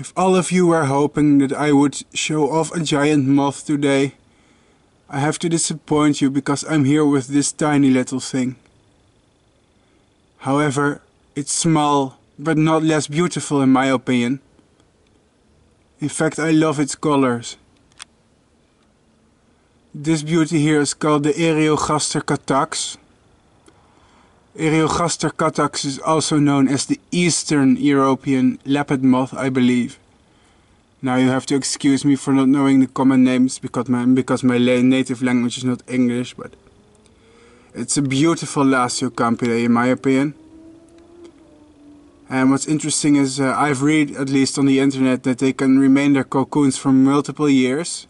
If all of you were hoping that I would show off a giant moth today, I have to disappoint you because I'm here with this tiny little thing. However, it's small but not less beautiful in my opinion. In fact, I love its colors. This beauty here is called the Eriogaster catax. Eriogaster catax is also known as the Eastern European leopard moth, I believe. Now you have to excuse me for not knowing the common names because my, because my native language is not English, but it's a beautiful Lasiocampidae in my opinion. And what's interesting is uh, I've read, at least on the internet, that they can remain their cocoons for multiple years.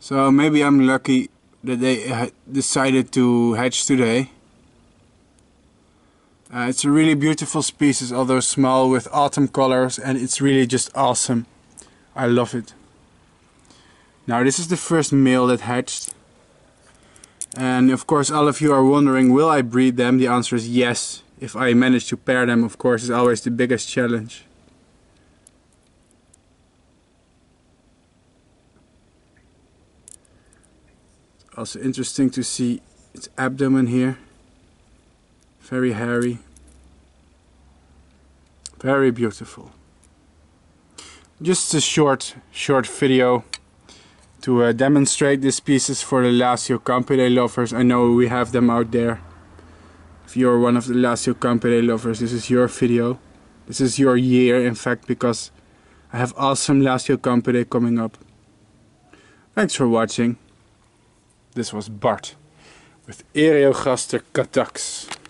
So maybe I'm lucky that they decided to hatch today. Uh, it's a really beautiful species, although small with autumn colors and it's really just awesome. I love it. Now this is the first male that hatched. And of course all of you are wondering, will I breed them? The answer is yes. If I manage to pair them, of course, is always the biggest challenge. Also interesting to see its abdomen here. Very hairy. Very beautiful. Just a short, short video to uh, demonstrate these pieces for the Lazio Lasiocampidae lovers. I know we have them out there. If you're one of the Lazio Lasiocampidae lovers, this is your video. This is your year, in fact, because I have awesome Lazio Lasiocampidae coming up. Thanks for watching. This was Bart with Eriogaster catax.